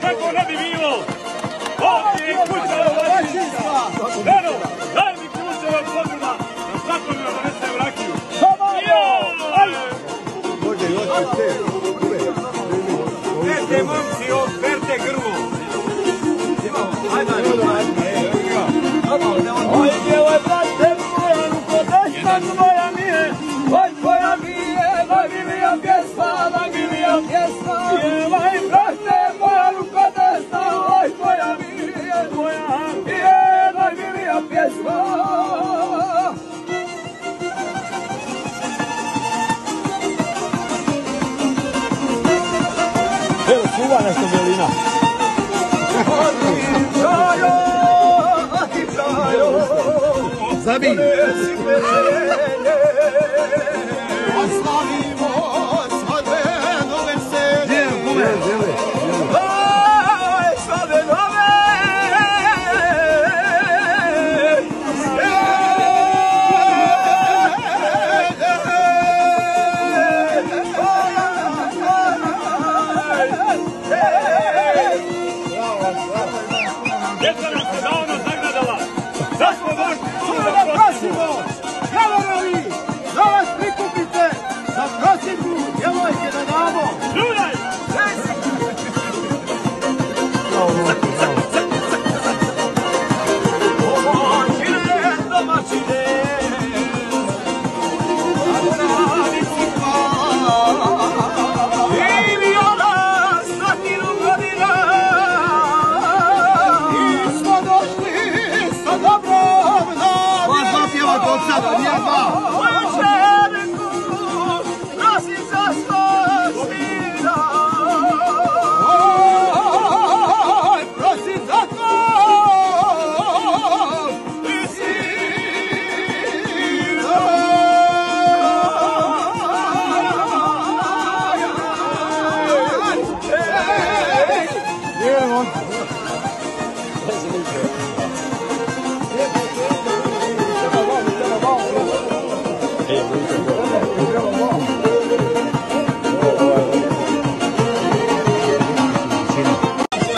Kako ne bi bilo? Este monte, este monte čuvane su bolina. Zabij! Oh.